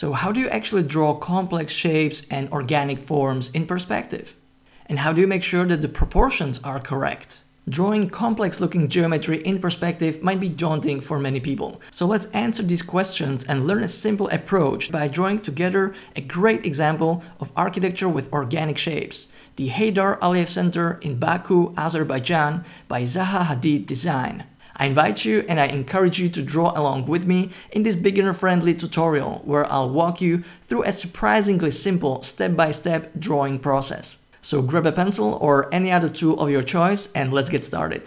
So how do you actually draw complex shapes and organic forms in perspective? And how do you make sure that the proportions are correct? Drawing complex looking geometry in perspective might be daunting for many people. So let's answer these questions and learn a simple approach by drawing together a great example of architecture with organic shapes. The Heydar Aliyev Center in Baku, Azerbaijan by Zaha Hadid Design. I invite you and I encourage you to draw along with me in this beginner-friendly tutorial where I'll walk you through a surprisingly simple step-by-step -step drawing process. So grab a pencil or any other tool of your choice and let's get started.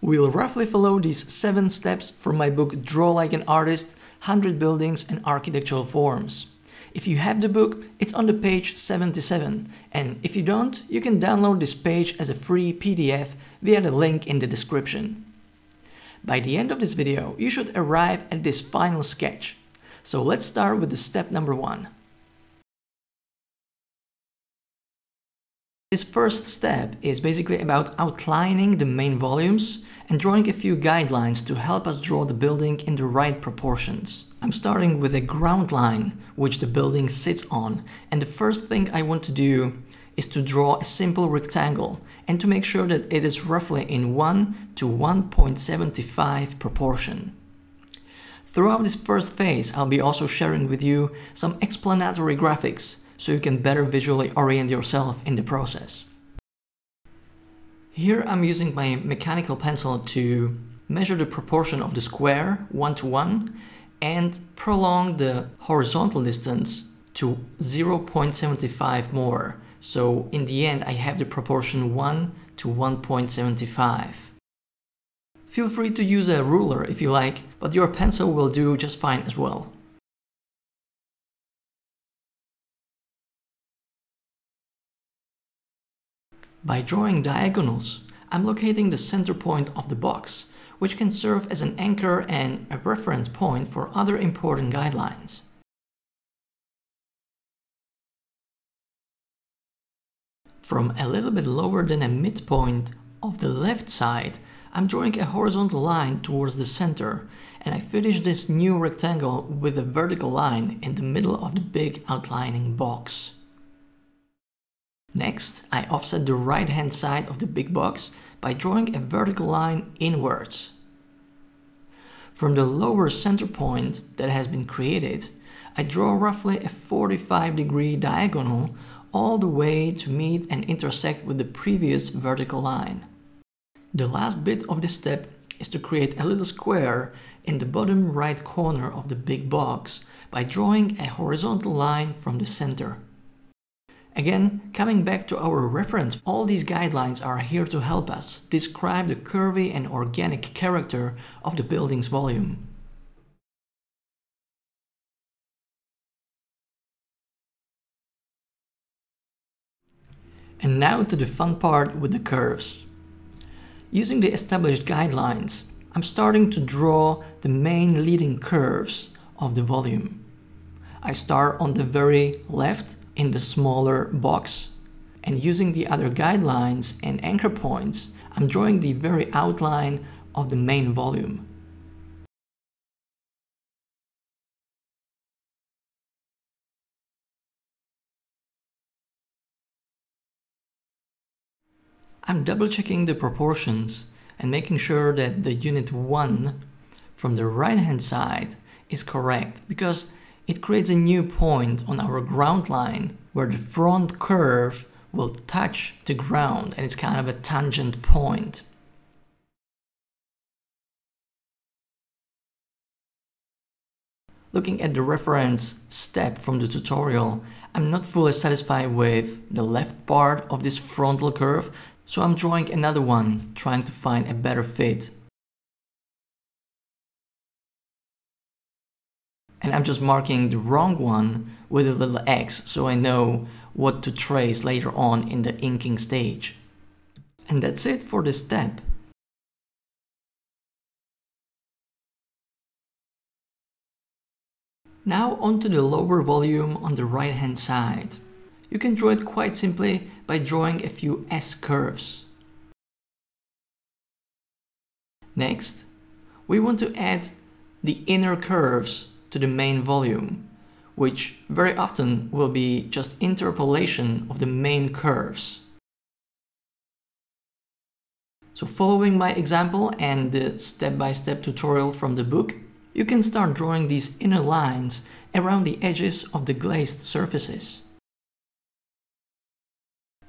We'll roughly follow these 7 steps from my book Draw Like an Artist 100 Buildings and Architectural Forms. If you have the book, it's on the page 77 and if you don't, you can download this page as a free PDF via the link in the description. By the end of this video, you should arrive at this final sketch. So let's start with the step number 1. This first step is basically about outlining the main volumes and drawing a few guidelines to help us draw the building in the right proportions. I'm starting with a ground line which the building sits on and the first thing I want to do is to draw a simple rectangle and to make sure that it is roughly in 1 to 1.75 proportion. Throughout this first phase, I'll be also sharing with you some explanatory graphics so you can better visually orient yourself in the process. Here I'm using my mechanical pencil to measure the proportion of the square one to one and prolong the horizontal distance to 0.75 more. So in the end I have the proportion 1 to 1.75. Feel free to use a ruler if you like, but your pencil will do just fine as well. By drawing diagonals, I'm locating the center point of the box, which can serve as an anchor and a reference point for other important guidelines. From a little bit lower than a midpoint of the left side, I'm drawing a horizontal line towards the center and I finish this new rectangle with a vertical line in the middle of the big outlining box. Next, I offset the right hand side of the big box by drawing a vertical line inwards. From the lower center point that has been created, I draw roughly a 45 degree diagonal all the way to meet and intersect with the previous vertical line. The last bit of this step is to create a little square in the bottom right corner of the big box by drawing a horizontal line from the center. Again, coming back to our reference, all these guidelines are here to help us describe the curvy and organic character of the building's volume. And now to the fun part with the curves. Using the established guidelines, I'm starting to draw the main leading curves of the volume. I start on the very left in the smaller box. And using the other guidelines and anchor points, I'm drawing the very outline of the main volume. I'm double checking the proportions and making sure that the unit 1 from the right hand side is correct because it creates a new point on our ground line where the front curve will touch the ground and it's kind of a tangent point. Looking at the reference step from the tutorial, I'm not fully satisfied with the left part of this frontal curve, so I'm drawing another one, trying to find a better fit. And I'm just marking the wrong one with a little X so I know what to trace later on in the inking stage. And that's it for this step. Now onto the lower volume on the right hand side. You can draw it quite simply by drawing a few S curves. Next, we want to add the inner curves to the main volume, which very often will be just interpolation of the main curves. So following my example and the step-by-step -step tutorial from the book, you can start drawing these inner lines around the edges of the glazed surfaces.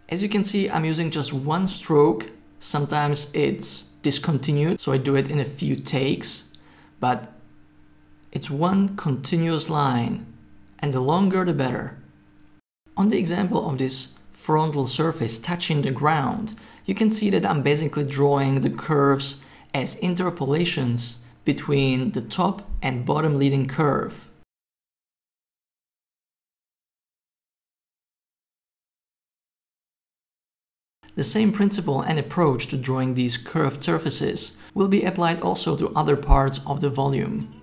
As you can see, I'm using just one stroke. Sometimes it's discontinued, so I do it in a few takes, but it's one continuous line, and the longer the better. On the example of this frontal surface touching the ground, you can see that I'm basically drawing the curves as interpolations between the top and bottom leading curve. The same principle and approach to drawing these curved surfaces will be applied also to other parts of the volume.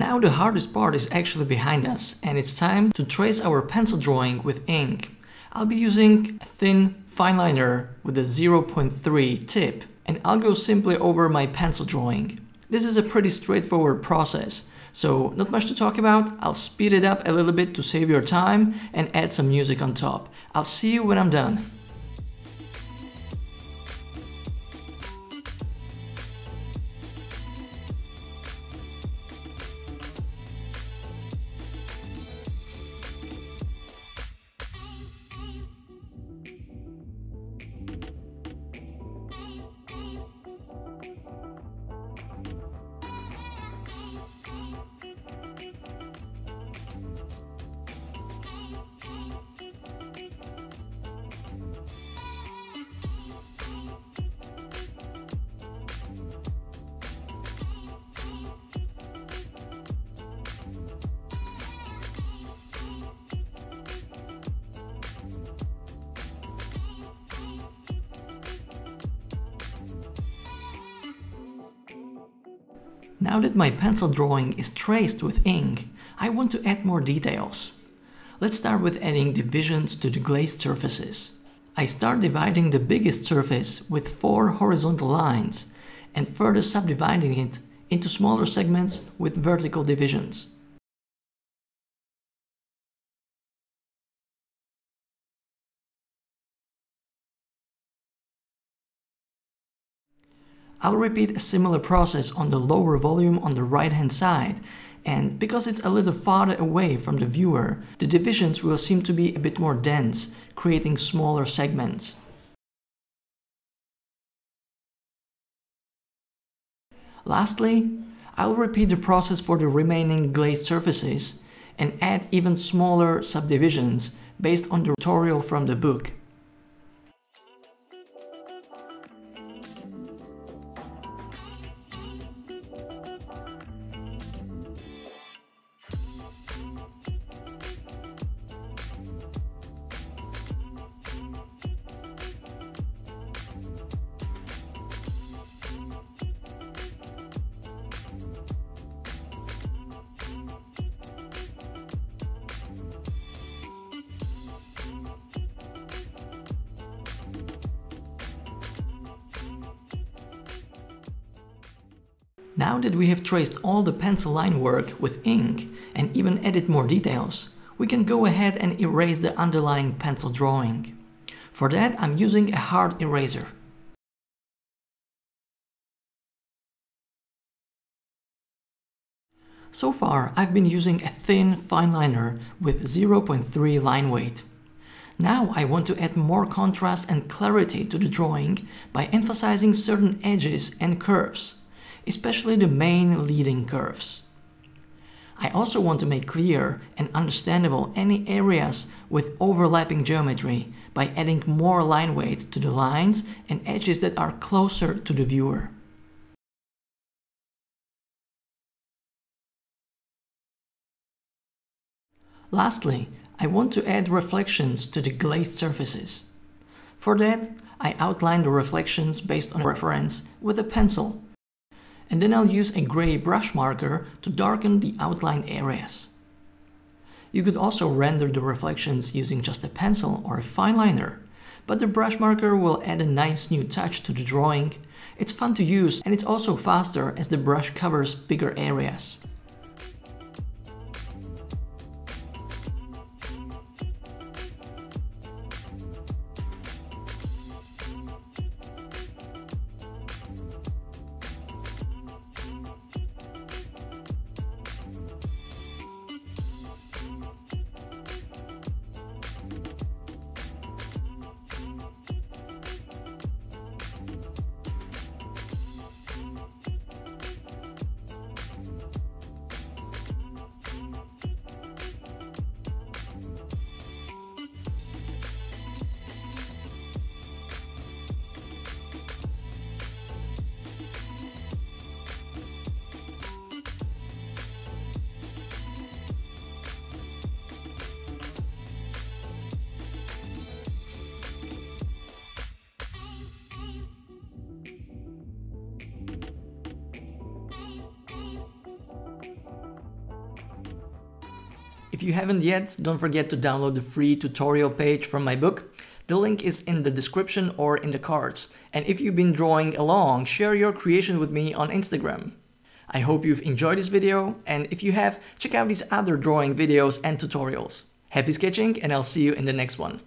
Now the hardest part is actually behind us and it's time to trace our pencil drawing with ink. I'll be using a thin fine liner with a 0.3 tip and I'll go simply over my pencil drawing. This is a pretty straightforward process, so not much to talk about, I'll speed it up a little bit to save your time and add some music on top. I'll see you when I'm done. Now that my pencil drawing is traced with ink, I want to add more details. Let's start with adding divisions to the glazed surfaces. I start dividing the biggest surface with four horizontal lines and further subdividing it into smaller segments with vertical divisions. I'll repeat a similar process on the lower volume on the right hand side and because it's a little farther away from the viewer, the divisions will seem to be a bit more dense, creating smaller segments. Lastly, I'll repeat the process for the remaining glazed surfaces and add even smaller subdivisions based on the tutorial from the book. Now that we have traced all the pencil line work with ink and even added more details, we can go ahead and erase the underlying pencil drawing. For that I'm using a hard eraser. So far, I've been using a thin fine liner with 0.3 line weight. Now I want to add more contrast and clarity to the drawing by emphasizing certain edges and curves, especially the main leading curves. I also want to make clear and understandable any areas with overlapping geometry by adding more line weight to the lines and edges that are closer to the viewer. Lastly, I want to add reflections to the glazed surfaces. For that, I outline the reflections based on reference with a pencil and then I'll use a gray brush marker to darken the outline areas. You could also render the reflections using just a pencil or a fine liner, but the brush marker will add a nice new touch to the drawing. It's fun to use and it's also faster as the brush covers bigger areas. If you haven't yet, don't forget to download the free tutorial page from my book. The link is in the description or in the cards. And if you've been drawing along, share your creation with me on Instagram. I hope you've enjoyed this video, and if you have, check out these other drawing videos and tutorials. Happy sketching, and I'll see you in the next one.